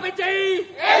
PCI!